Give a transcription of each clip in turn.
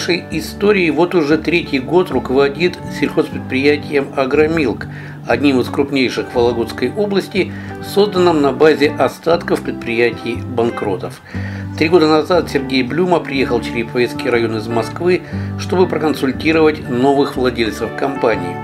Нашей истории вот уже третий год руководит сельхозпредприятием «Агромилк», одним из крупнейших Вологодской области, созданным на базе остатков предприятий банкротов. Три года назад Сергей Блюма приехал в Череповецкий район из Москвы, чтобы проконсультировать новых владельцев компании.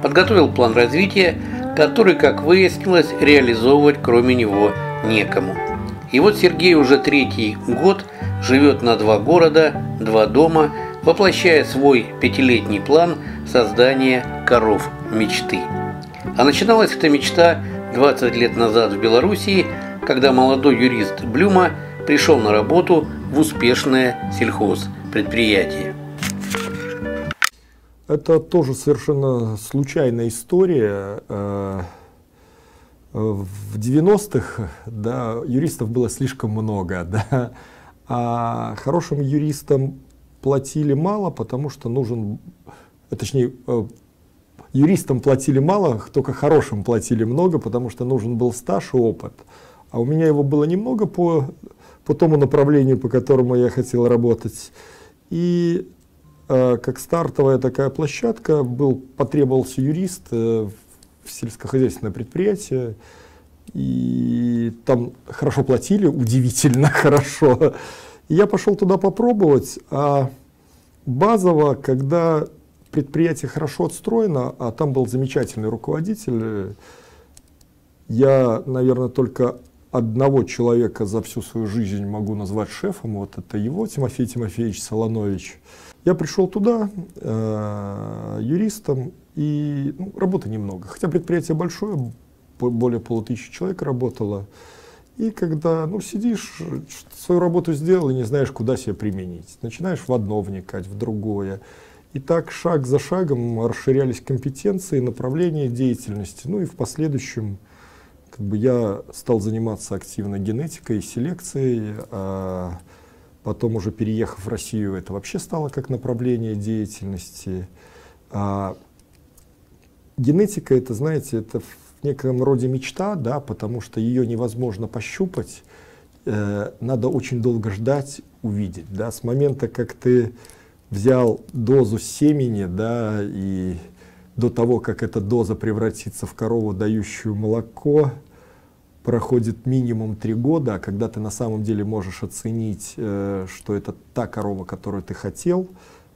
Подготовил план развития, который, как выяснилось, реализовывать кроме него некому. И вот Сергей уже третий год – живет на два города, два дома, воплощая свой пятилетний план создания коров мечты. А начиналась эта мечта 20 лет назад в Белоруссии, когда молодой юрист Блюма пришел на работу в успешное сельхозпредприятие. Это тоже совершенно случайная история. Э, в 90-х да, юристов было слишком много. Да. А хорошим юристам платили мало, потому что нужен, точнее, э, юристам платили мало, только хорошим платили много, потому что нужен был стаж и опыт. А у меня его было немного по, по тому направлению, по которому я хотел работать. И э, как стартовая такая площадка был, потребовался юрист э, в сельскохозяйственное предприятие. И там хорошо платили, удивительно хорошо. И я пошел туда попробовать, а базово, когда предприятие хорошо отстроено, а там был замечательный руководитель, я, наверное, только одного человека за всю свою жизнь могу назвать шефом, вот это его, Тимофей Тимофеевич Солонович. Я пришел туда э, юристом, и ну, работы немного. Хотя предприятие большое, более полутысячи человек работало. И когда ну, сидишь, свою работу сделал и не знаешь, куда себя применить. Начинаешь в одно вникать, в другое. И так шаг за шагом расширялись компетенции, направления деятельности. Ну и в последующем как бы, я стал заниматься активно генетикой, селекцией. А потом уже переехав в Россию, это вообще стало как направление деятельности. А генетика, это, знаете, это в неком роде мечта, да, потому что ее невозможно пощупать, э, надо очень долго ждать, увидеть. Да, с момента, как ты взял дозу семени, да, и до того, как эта доза превратится в корову, дающую молоко, проходит минимум три года, а когда ты на самом деле можешь оценить, э, что это та корова, которую ты хотел.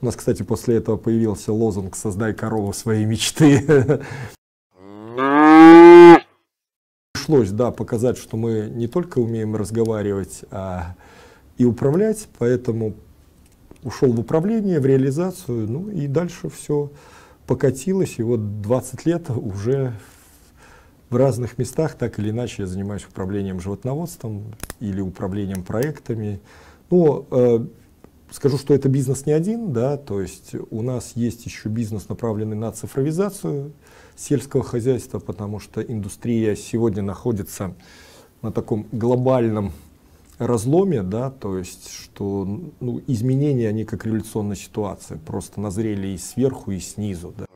У нас, кстати, после этого появился лозунг «Создай корову своей мечты». пришлось, да, показать, что мы не только умеем разговаривать, а и управлять, поэтому ушел в управление, в реализацию, ну и дальше все покатилось, и вот 20 лет уже в разных местах, так или иначе, я занимаюсь управлением животноводством или управлением проектами. Но э, скажу, что это бизнес не один, да, то есть у нас есть еще бизнес, направленный на цифровизацию, сельского хозяйства, потому что индустрия сегодня находится на таком глобальном разломе, да, то есть, что ну, изменения, они как революционная ситуация, просто назрели и сверху, и снизу. Да.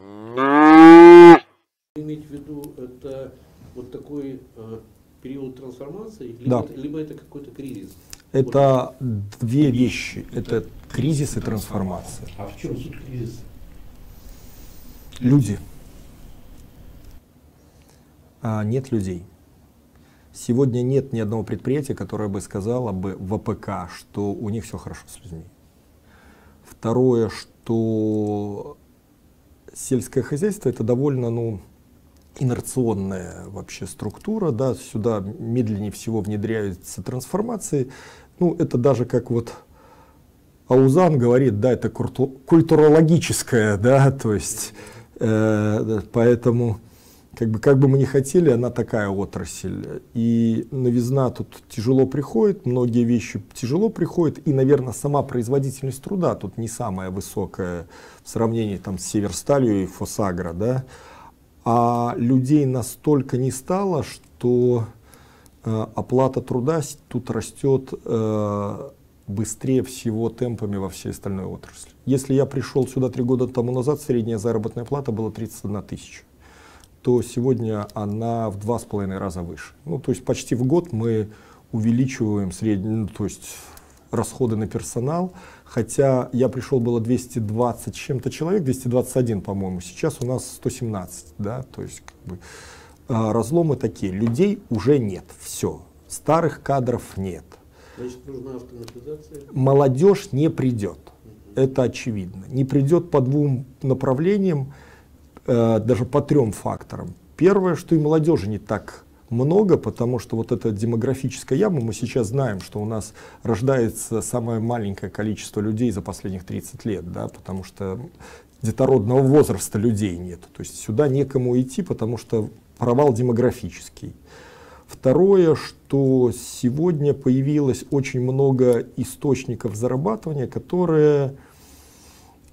Иметь в виду, это вот такой э, период трансформации, либо, да. либо это какой-то кризис? Это две вещи, это кризис и трансформация. А в чем суть кризиса? Люди а нет людей. Сегодня нет ни одного предприятия, которое бы сказало бы в АПК, что у них все хорошо с людьми. Второе, что сельское хозяйство это довольно ну, инерционная вообще структура, да, сюда медленнее всего внедряются трансформации. Ну, это даже как вот Аузан говорит, да, это культурологическое, да, то есть, э, поэтому, как бы, как бы мы ни хотели, она такая отрасль. И новизна тут тяжело приходит, многие вещи тяжело приходят, и, наверное, сама производительность труда тут не самая высокая в сравнении там, с Северсталью и Фосагро, да, а людей настолько не стало, что э, оплата труда тут растет э, быстрее всего темпами во всей остальной отрасли. Если я пришел сюда три года тому назад, средняя заработная плата была 31 тысяча, то сегодня она в два с половиной раза выше. Ну, то есть почти в год мы увеличиваем среднюю, ну, то есть расходы на персонал, хотя я пришел было 220 чем-то человек, 221, по-моему, сейчас у нас 117, да, то есть как бы, а, разломы такие, людей уже нет, все, старых кадров нет. Значит, нужна автоматизация? Молодежь не придет, это очевидно, не придет по двум направлениям, э, даже по трем факторам. Первое, что и молодежи не так много, потому что вот эта демографическая яма, мы сейчас знаем, что у нас рождается самое маленькое количество людей за последних 30 лет, да, потому что детородного возраста людей нет. То есть сюда некому идти, потому что провал демографический. Второе, что сегодня появилось очень много источников зарабатывания, которые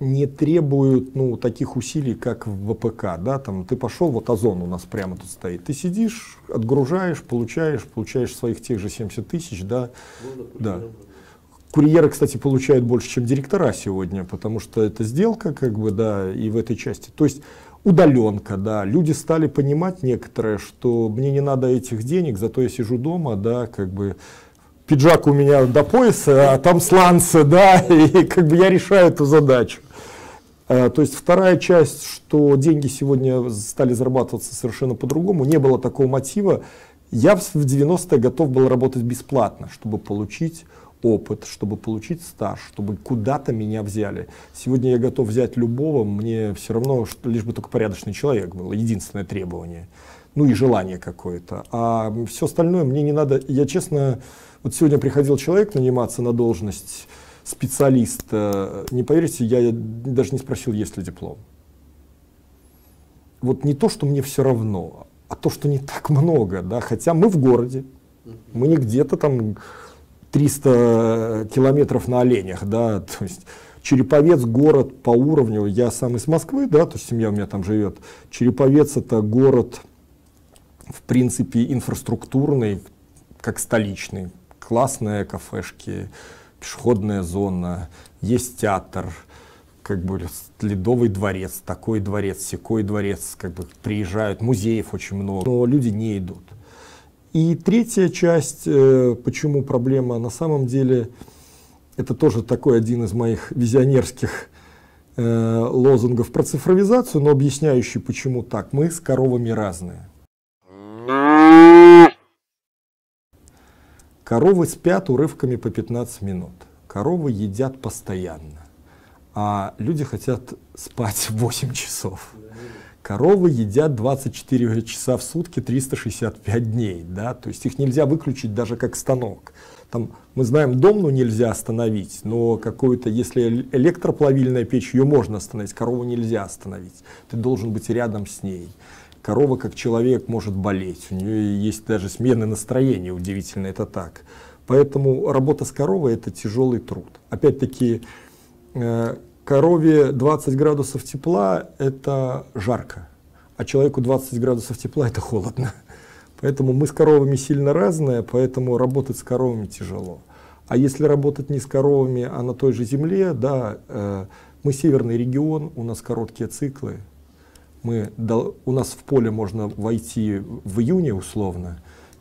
не требуют ну, таких усилий, как в ВПК. Да? Там, ты пошел, вот Озон у нас прямо тут стоит. Ты сидишь, отгружаешь, получаешь, получаешь своих тех же 70 тысяч. Да? да. Курьеры, кстати, получают больше, чем директора сегодня, потому что это сделка, как бы, да, и в этой части. То есть удаленка, да, люди стали понимать некоторые, что мне не надо этих денег, зато я сижу дома, да, как бы пиджак у меня до пояса, а там сланцы, да, и как бы я решаю эту задачу. Э, то есть вторая часть, что деньги сегодня стали зарабатываться совершенно по-другому, не было такого мотива. Я в 90-е готов был работать бесплатно, чтобы получить опыт, чтобы получить стаж, чтобы куда-то меня взяли. Сегодня я готов взять любого, мне все равно, что, лишь бы только порядочный человек был, единственное требование. Ну и желание какое-то. А все остальное мне не надо. Я честно, вот сегодня приходил человек наниматься на должность специалиста, не поверите, я даже не спросил, есть ли диплом. Вот не то, что мне все равно, а то, что не так много, да, хотя мы в городе, мы не где-то там 300 километров на оленях, да, то есть Череповец город по уровню, я сам из Москвы, да, то есть семья у меня там живет. Череповец это город, в принципе, инфраструктурный, как столичный. Классные кафешки, пешеходная зона, есть театр, как бы ледовый дворец, такой дворец, секой дворец, как бы приезжают, музеев очень много, но люди не идут. И третья часть, э, почему проблема, на самом деле, это тоже такой один из моих визионерских э, лозунгов про цифровизацию, но объясняющий, почему так. Мы с коровами разные. Коровы спят урывками по 15 минут. Коровы едят постоянно. А люди хотят спать 8 часов. Коровы едят 24 часа в сутки, 365 дней. Да? То есть их нельзя выключить даже как станок. Там, мы знаем, дом ну, нельзя остановить, но какую-то, если электроплавильная печь, ее можно остановить, корову нельзя остановить. Ты должен быть рядом с ней корова как человек может болеть, у нее есть даже смены настроения, удивительно это так. Поэтому работа с коровой это тяжелый труд. Опять-таки, э, корове 20 градусов тепла это жарко, а человеку 20 градусов тепла это холодно. Поэтому мы с коровами сильно разные, поэтому работать с коровами тяжело. А если работать не с коровами, а на той же земле, да, э, мы северный регион, у нас короткие циклы, мы, у нас в поле можно войти в июне условно,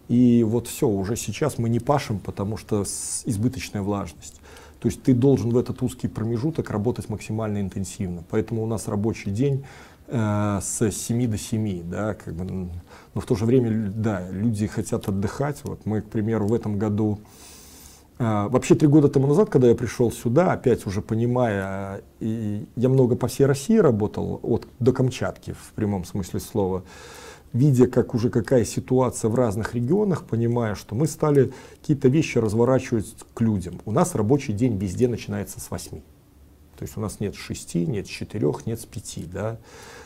и вот все, уже сейчас мы не пашем, потому что избыточная влажность. То есть ты должен в этот узкий промежуток работать максимально интенсивно. Поэтому у нас рабочий день э, с 7 до 7, да, как бы, но в то же время, да, люди хотят отдыхать. Вот мы, к примеру, в этом году вообще три года тому назад, когда я пришел сюда, опять уже понимая, и я много по всей России работал, от, до Камчатки в прямом смысле слова, видя, как уже какая ситуация в разных регионах, понимая, что мы стали какие-то вещи разворачивать к людям. У нас рабочий день везде начинается с 8. То есть у нас нет шести, нет четырех, нет с пяти. Да?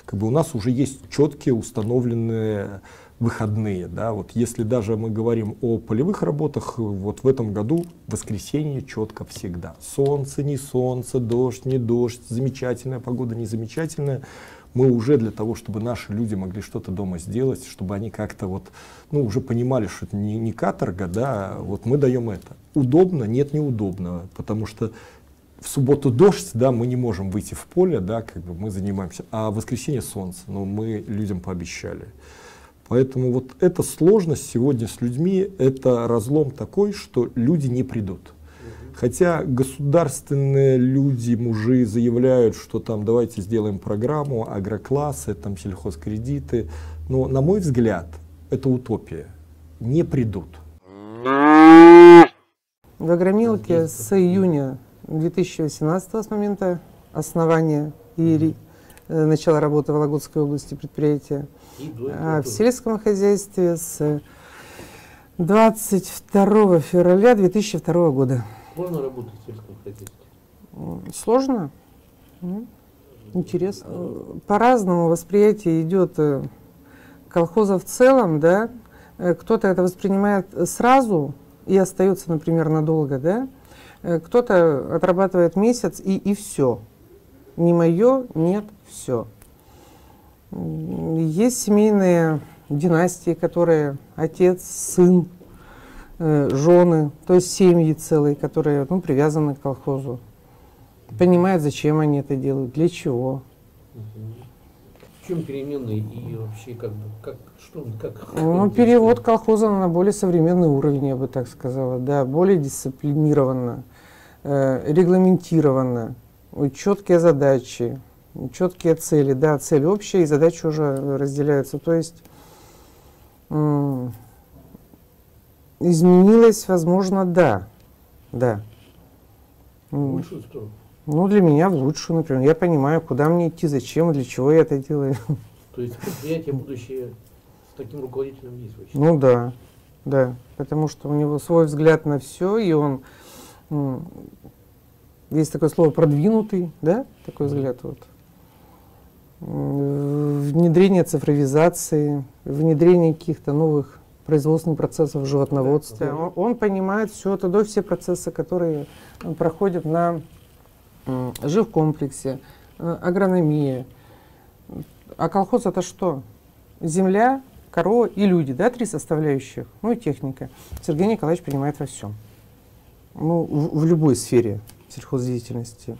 Как бы у нас уже есть четкие установленные выходные. Да? Вот если даже мы говорим о полевых работах, вот в этом году воскресенье четко всегда. Солнце, не солнце, дождь, не дождь, замечательная погода, не замечательная. Мы уже для того, чтобы наши люди могли что-то дома сделать, чтобы они как-то вот, ну, уже понимали, что это не, не каторга, да, вот мы даем это. Удобно? Нет, неудобно, потому что в субботу дождь, да, мы не можем выйти в поле, да, как бы мы занимаемся, а в воскресенье солнце, но мы людям пообещали. Поэтому вот эта сложность сегодня с людьми, это разлом такой, что люди не придут. Хотя государственные люди, мужи заявляют, что там давайте сделаем программу, агроклассы, там сельхозкредиты. Но, на мой взгляд, это утопия. Не придут. В Агромилке с июня 2018 с момента основания и э, начала работы в Вологодской области предприятия в сельском хозяйстве с 22 февраля 2002 года. Сложно работать в сельском хозяйстве? Сложно. Интересно. По-разному восприятие идет э, колхоза в целом, да. Э, кто-то это воспринимает сразу и остается, например, надолго, да. Э, кто-то отрабатывает месяц и, и все. Не мое, нет, все. Есть семейные династии, которые отец, сын, э, жены, то есть семьи целые, которые ну, привязаны к колхозу. Понимают, зачем они это делают, для чего. В чем перемены и вообще как бы как что как? Ну перевод колхоза на более современный уровень, я бы так сказала, да, более дисциплинированно, э, регламентированно, четкие задачи, четкие цели, да, цель общая и задачи уже разделяются. То есть изменилось, возможно, да, да. В Ну, для меня в лучшую, например. Я понимаю, куда мне идти, зачем, для чего я это делаю. То есть предприятие будущее с таким руководителем есть вообще? Ну да, да. Потому что у него свой взгляд на все, и он есть такое слово продвинутый, да, такой взгляд вот внедрение цифровизации, внедрение каких-то новых производственных процессов в животноводстве. Он, он понимает все это, до все процессы, которые проходят на живкомплексе, э, агрономия. А колхоз это что? Земля, корова и люди, да, три составляющих, ну и техника. Сергей Николаевич понимает во всем. Ну, в, в любой сфере сельхоздеятельности.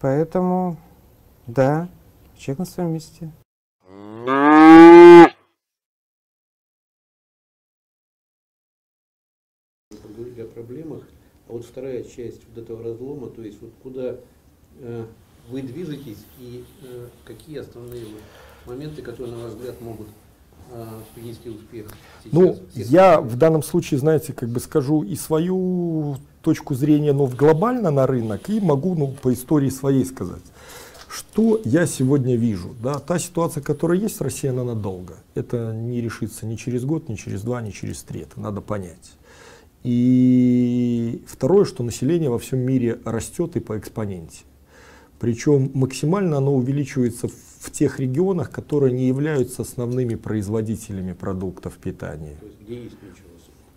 Поэтому да, человек на своем месте. Поговорили о проблемах, а вот вторая часть вот этого разлома, то есть вот куда э, вы движетесь и э, какие основные моменты, которые, на ваш взгляд, могут э, принести успех? Сейчас, ну, я в данном случае, знаете, как бы скажу и свою точку зрения, но в глобально на рынок, и могу ну, по истории своей сказать. Что я сегодня вижу? Да, та ситуация, которая есть в России, она надолго. Это не решится ни через год, ни через два, ни через три. Это надо понять. И второе, что население во всем мире растет и по экспоненте. Причем максимально оно увеличивается в тех регионах, которые не являются основными производителями продуктов питания. То есть где есть ничего?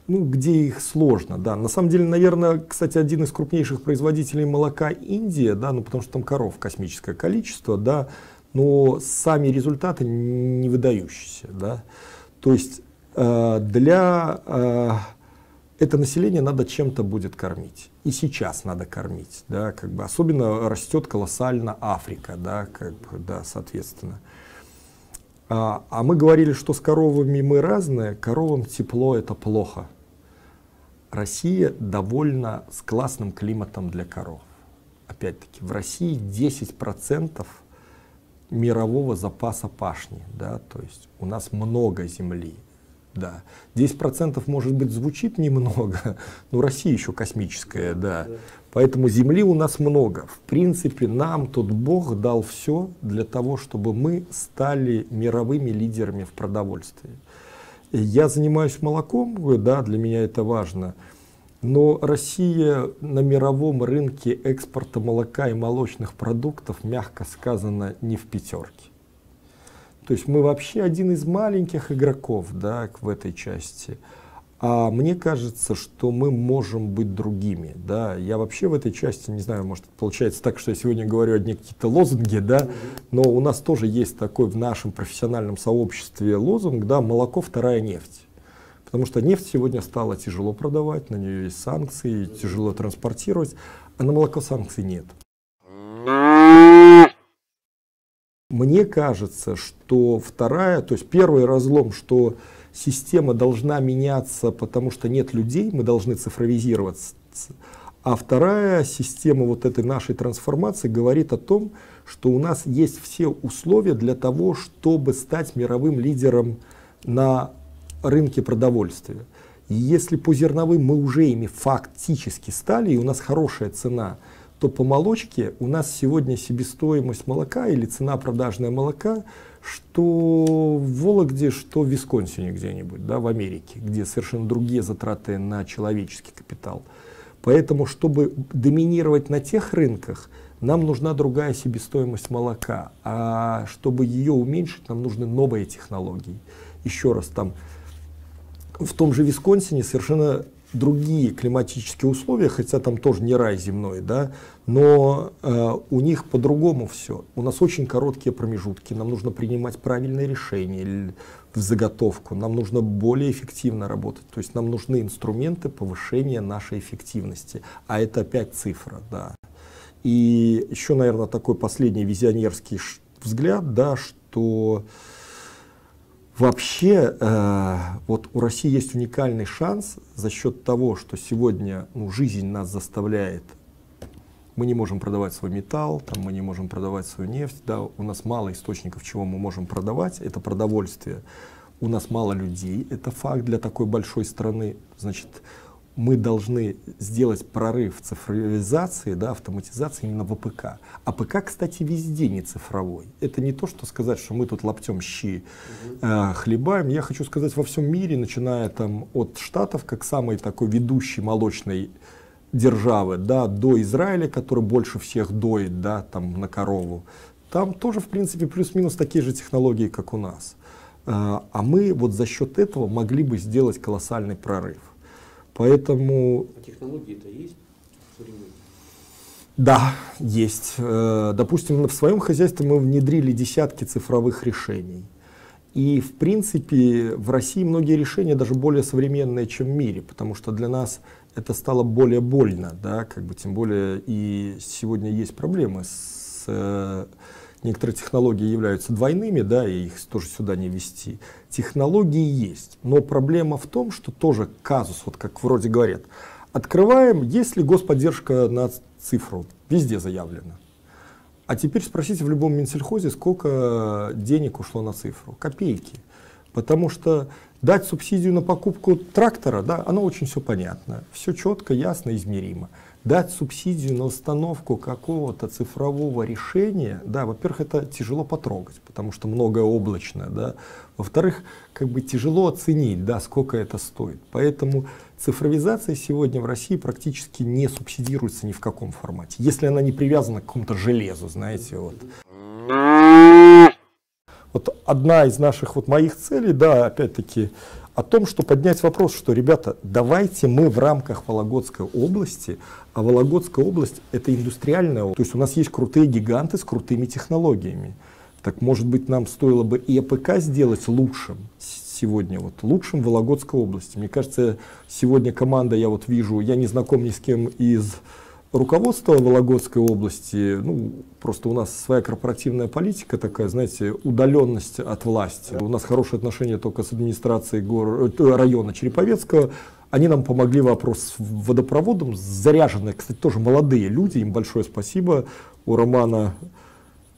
Ну, где их сложно, да. На самом деле, наверное, кстати, один из крупнейших производителей молока Индия, да, ну, потому что там коров космическое количество, да, но сами результаты не выдающиеся, да. То есть э, для э, это население надо чем-то будет кормить. И сейчас надо кормить, да, как бы особенно растет колоссально Африка, да, как бы, да, соответственно. А, а мы говорили, что с коровами мы разные, коровам тепло это плохо. Россия довольна с классным климатом для коров. Опять-таки, в России 10% мирового запаса пашни, да, то есть у нас много земли. да. 10% может быть звучит немного, но Россия еще космическая, да. Поэтому земли у нас много. В принципе, нам тут Бог дал все для того, чтобы мы стали мировыми лидерами в продовольствии. Я занимаюсь молоком, да, для меня это важно. Но Россия на мировом рынке экспорта молока и молочных продуктов, мягко сказано, не в пятерке. То есть мы вообще один из маленьких игроков да, в этой части. А мне кажется, что мы можем быть другими. Да? Я вообще в этой части, не знаю, может получается так, что я сегодня говорю одни какие-то лозунги, да? но у нас тоже есть такой в нашем профессиональном сообществе лозунг, да, молоко вторая нефть. Потому что нефть сегодня стало тяжело продавать, на нее есть санкции, тяжело транспортировать, а на молоко санкций нет. Мне кажется, что вторая, то есть первый разлом, что система должна меняться, потому что нет людей, мы должны цифровизироваться. А вторая система вот этой нашей трансформации говорит о том, что у нас есть все условия для того, чтобы стать мировым лидером на рынке продовольствия. И если по зерновым мы уже ими фактически стали, и у нас хорошая цена, то по молочке у нас сегодня себестоимость молока или цена продажная молока, что в Вологде, что в Висконсине где-нибудь, да, в Америке, где совершенно другие затраты на человеческий капитал. Поэтому, чтобы доминировать на тех рынках, нам нужна другая себестоимость молока. А чтобы ее уменьшить, нам нужны новые технологии. Еще раз, там в том же Висконсине совершенно другие климатические условия, хотя там тоже не рай земной, да, но э, у них по-другому все. У нас очень короткие промежутки, нам нужно принимать правильные решения в заготовку, нам нужно более эффективно работать, то есть нам нужны инструменты повышения нашей эффективности, а это опять цифра, да. И еще, наверное, такой последний визионерский взгляд, да, что Вообще, э, вот у России есть уникальный шанс за счет того, что сегодня ну, жизнь нас заставляет. Мы не можем продавать свой металл, там, мы не можем продавать свою нефть, да, у нас мало источников, чего мы можем продавать, это продовольствие. У нас мало людей, это факт для такой большой страны. Значит, мы должны сделать прорыв цифровизации, да, автоматизации именно в АПК. АПК, кстати, везде не цифровой. Это не то, что сказать, что мы тут лаптем щи э, хлебаем. Я хочу сказать, во всем мире, начиная там от Штатов, как самой такой ведущей молочной державы, да, до Израиля, который больше всех доит, да, там на корову, там тоже, в принципе, плюс-минус такие же технологии, как у нас. Э, а мы вот за счет этого могли бы сделать колоссальный прорыв. Поэтому... А технологии-то есть Да, есть. Э, допустим, в своем хозяйстве мы внедрили десятки цифровых решений. И, в принципе, в России многие решения даже более современные, чем в мире, потому что для нас это стало более больно, да, как бы, тем более и сегодня есть проблемы с э, некоторые технологии являются двойными, да, и их тоже сюда не вести. Технологии есть, но проблема в том, что тоже казус, вот как вроде говорят, открываем, есть ли господдержка на цифру, везде заявлено. А теперь спросите в любом Минсельхозе, сколько денег ушло на цифру. Копейки. Потому что дать субсидию на покупку трактора, да, оно очень все понятно. Все четко, ясно, измеримо дать субсидию на установку какого-то цифрового решения, да, во-первых, это тяжело потрогать, потому что многое облачное, да, во-вторых, как бы тяжело оценить, да, сколько это стоит. Поэтому цифровизация сегодня в России практически не субсидируется ни в каком формате, если она не привязана к какому-то железу, знаете, вот. Вот одна из наших вот моих целей, да, опять-таки, о том, что поднять вопрос, что, ребята, давайте мы в рамках Вологодской области, а Вологодская область это индустриальная область, то есть у нас есть крутые гиганты с крутыми технологиями. Так может быть нам стоило бы и АПК сделать лучшим сегодня, вот лучшим Вологодской области. Мне кажется, сегодня команда, я вот вижу, я не знаком ни с кем из руководство Вологодской области, ну, просто у нас своя корпоративная политика такая, знаете, удаленность от власти. У нас хорошие отношения только с администрацией гор... Э, района Череповецкого. Они нам помогли вопрос с водопроводом, заряженные, кстати, тоже молодые люди, им большое спасибо. У Романа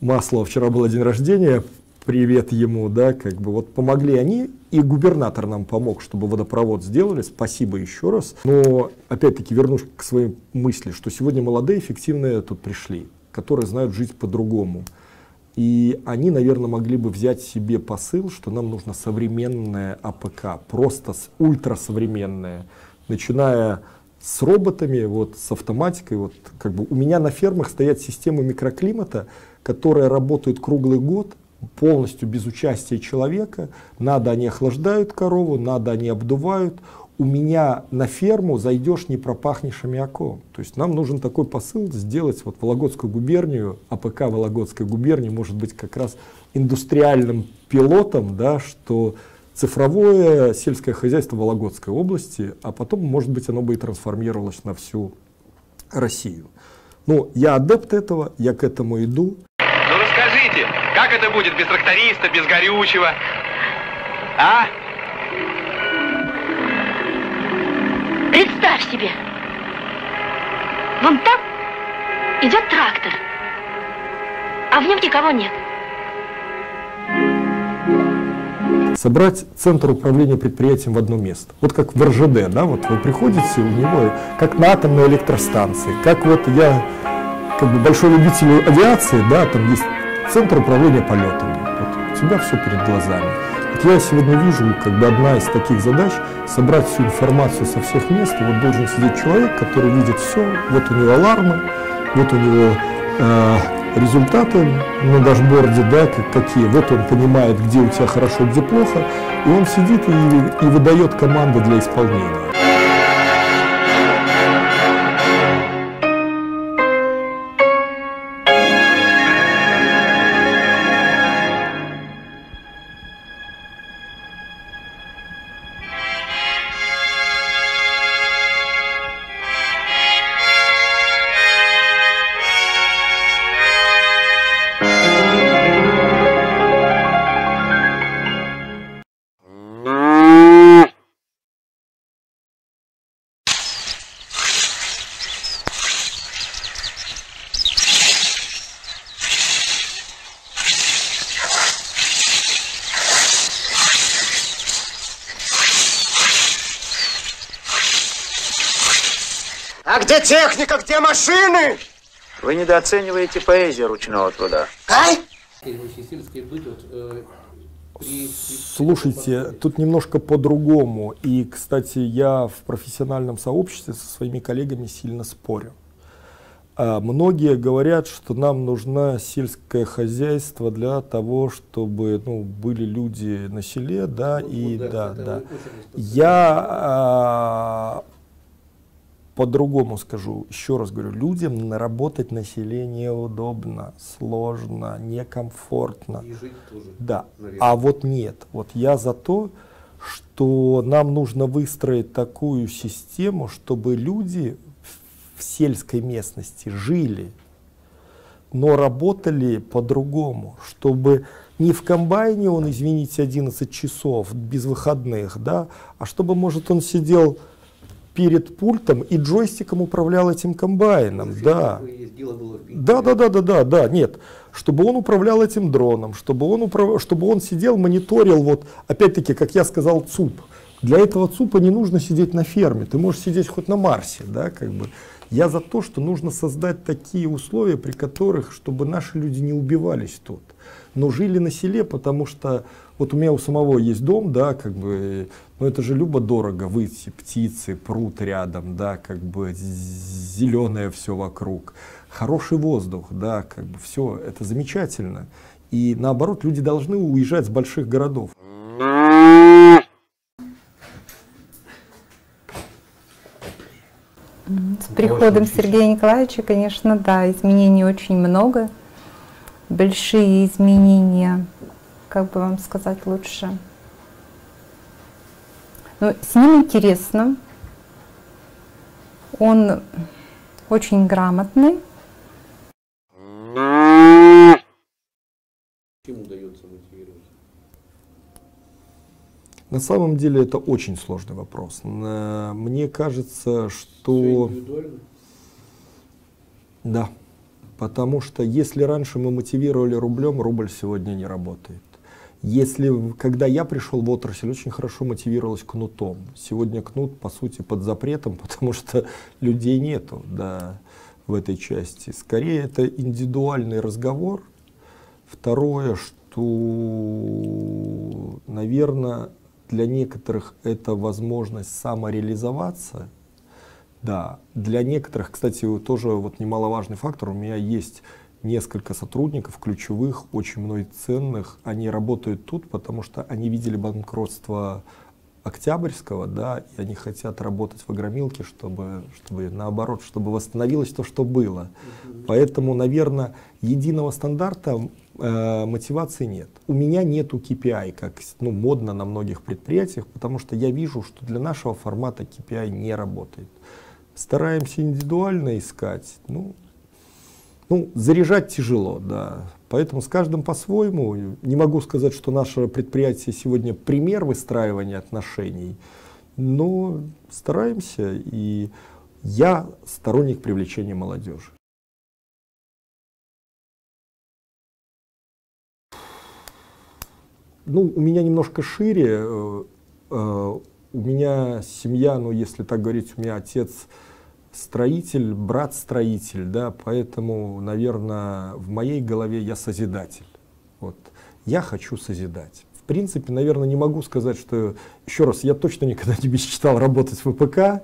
Маслова вчера был день рождения, привет ему, да, как бы вот помогли они, и губернатор нам помог, чтобы водопровод сделали, спасибо еще раз. Но опять-таки вернусь к своей мысли, что сегодня молодые, эффективные тут пришли, которые знают жить по-другому. И они, наверное, могли бы взять себе посыл, что нам нужно современное АПК, просто ультрасовременное, начиная с роботами, вот, с автоматикой. Вот, как бы у меня на фермах стоят системы микроклимата, которые работают круглый год, полностью без участия человека. Надо они охлаждают корову, надо они обдувают. У меня на ферму зайдешь, не пропахнешь аммиаком. То есть нам нужен такой посыл сделать вот Вологодскую губернию, АПК Вологодской губернии может быть как раз индустриальным пилотом, да, что цифровое сельское хозяйство Вологодской области, а потом, может быть, оно бы и трансформировалось на всю Россию. Ну, я адепт этого, я к этому иду. Ну расскажите, как это будет без тракториста, без горючего? А? Представь себе, вон там идет трактор, а в нем никого нет. собрать центр управления предприятием в одно место. Вот как в РЖД, да, вот вы приходите, у него, как на атомной электростанции, как вот я как бы большой любитель авиации, да, там есть центр управления полетами. Вот у тебя все перед глазами. Я сегодня вижу, как бы одна из таких задач собрать всю информацию со всех мест. И вот должен сидеть человек, который видит все. Вот у него алармы, вот у него э, результаты на дашборде, да, как, какие. Вот он понимает, где у тебя хорошо, где плохо, и он сидит и, и выдает команды для исполнения. Где техника, где машины? Вы недооцениваете поэзию ручного труда. Ай! Слушайте, тут немножко по-другому. И, кстати, я в профессиональном сообществе со своими коллегами сильно спорю. А многие говорят, что нам нужно сельское хозяйство для того, чтобы ну, были люди на селе, да, ну, и да, да. да. Я а, по-другому скажу, еще раз говорю, людям работать население удобно, сложно, некомфортно. И жить тоже. Да. Наверное. А вот нет. Вот я за то, что нам нужно выстроить такую систему, чтобы люди в сельской местности жили, но работали по-другому, чтобы не в комбайне он, извините, 11 часов без выходных, да, а чтобы, может, он сидел перед пультом и джойстиком управлял этим комбайном. Да. Да, да, да, да, да, да, нет. Чтобы он управлял этим дроном, чтобы он, управ... чтобы он сидел, мониторил, вот, опять-таки, как я сказал, ЦУП. Для этого ЦУПа не нужно сидеть на ферме, ты можешь сидеть хоть на Марсе, да, как бы. Я за то, что нужно создать такие условия, при которых, чтобы наши люди не убивались тут, но жили на селе, потому что вот у меня у самого есть дом, да, как бы, но это же любо дорого выйти, птицы, пруд рядом, да, как бы зеленое все вокруг, хороший воздух, да, как бы все, это замечательно. И наоборот, люди должны уезжать с больших городов. С приходом Сергея Николаевича, конечно, да, изменений очень много, большие изменения как бы вам сказать лучше. Но ну, с ним интересно. Он очень грамотный. Чем удается мотивировать? На самом деле это очень сложный вопрос. Мне кажется, что... Да. Потому что если раньше мы мотивировали рублем, рубль сегодня не работает. Если, когда я пришел в отрасль, очень хорошо мотивировалась кнутом. Сегодня кнут, по сути, под запретом, потому что людей нету да, в этой части. Скорее, это индивидуальный разговор. Второе, что, наверное, для некоторых это возможность самореализоваться. Да, для некоторых, кстати, тоже вот немаловажный фактор, у меня есть несколько сотрудников ключевых, очень мной ценных. Они работают тут, потому что они видели банкротство Октябрьского, да, и они хотят работать в агромилке, чтобы, чтобы наоборот, чтобы восстановилось то, что было. Поэтому, наверное, единого стандарта э, мотивации нет. У меня нету KPI, как ну, модно на многих предприятиях, потому что я вижу, что для нашего формата KPI не работает. Стараемся индивидуально искать. Ну, ну, заряжать тяжело, да. Поэтому с каждым по-своему. Не могу сказать, что наше предприятие сегодня пример выстраивания отношений, но стараемся, и я сторонник привлечения молодежи. Ну, у меня немножко шире. Э, э, у меня семья, ну, если так говорить, у меня отец строитель, брат строитель, да, поэтому, наверное, в моей голове я созидатель. Вот. Я хочу созидать. В принципе, наверное, не могу сказать, что, еще раз, я точно никогда не мечтал работать в ВПК,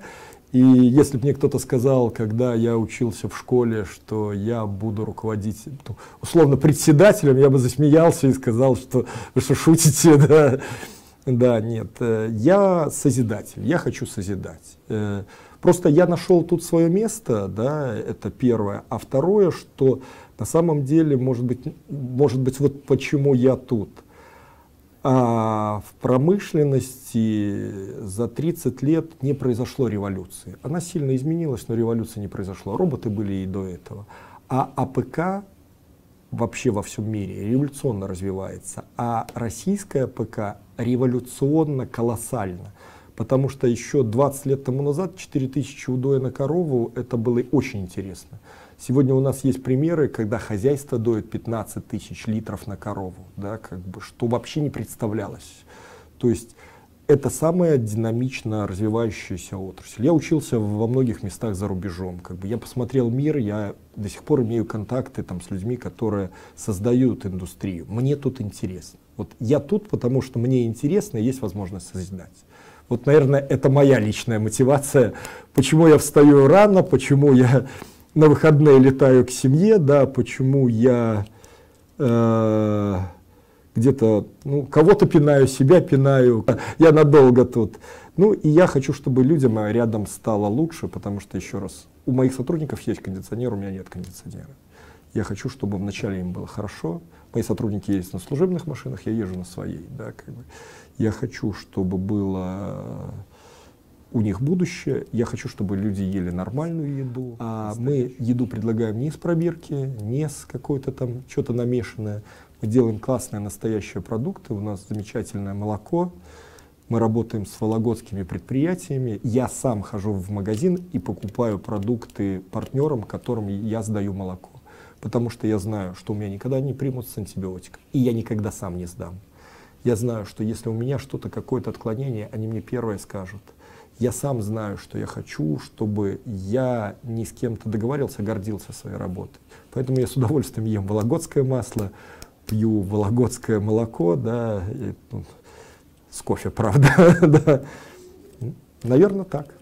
и если бы мне кто-то сказал, когда я учился в школе, что я буду руководить, условно, председателем, я бы засмеялся и сказал, что вы что, шутите, да? Да, нет, э, я созидатель, я хочу созидать. Просто я нашел тут свое место, да, это первое. А второе, что на самом деле, может быть, может быть вот почему я тут. А в промышленности за 30 лет не произошло революции. Она сильно изменилась, но революции не произошло. Роботы были и до этого. А АПК вообще во всем мире революционно развивается, а российское АПК революционно колоссально. Потому что еще 20 лет тому назад 4000 удоя на корову, это было очень интересно. Сегодня у нас есть примеры, когда хозяйство доит 15 тысяч литров на корову, да, как бы, что вообще не представлялось. То есть это самая динамично развивающаяся отрасль. Я учился во многих местах за рубежом. Как бы я посмотрел мир, я до сих пор имею контакты там, с людьми, которые создают индустрию. Мне тут интересно. Вот я тут, потому что мне интересно, и есть возможность создать. Вот, наверное, это моя личная мотивация, почему я встаю рано, почему я на выходные летаю к семье, да, почему я э, где-то ну, кого-то пинаю, себя пинаю, я надолго тут. Ну и я хочу, чтобы людям рядом стало лучше, потому что, еще раз, у моих сотрудников есть кондиционер, у меня нет кондиционера. Я хочу, чтобы вначале им было хорошо. Мои сотрудники ездят на служебных машинах, я езжу на своей. Да, как бы. Я хочу, чтобы было у них будущее. Я хочу, чтобы люди ели нормальную еду. А мы еду предлагаем не из пробирки, не с какой-то там что-то намешанное. Мы делаем классные настоящие продукты. У нас замечательное молоко. Мы работаем с вологодскими предприятиями. Я сам хожу в магазин и покупаю продукты партнерам, которым я сдаю молоко. Потому что я знаю, что у меня никогда не примут с антибиотиком. И я никогда сам не сдам. Я знаю, что если у меня что-то, какое-то отклонение, они мне первое скажут. Я сам знаю, что я хочу, чтобы я не с кем-то договаривался, а гордился своей работой. Поэтому я с удовольствием ем вологодское масло, пью вологодское молоко, да, и, ну, с кофе, правда, да. Наверное, так.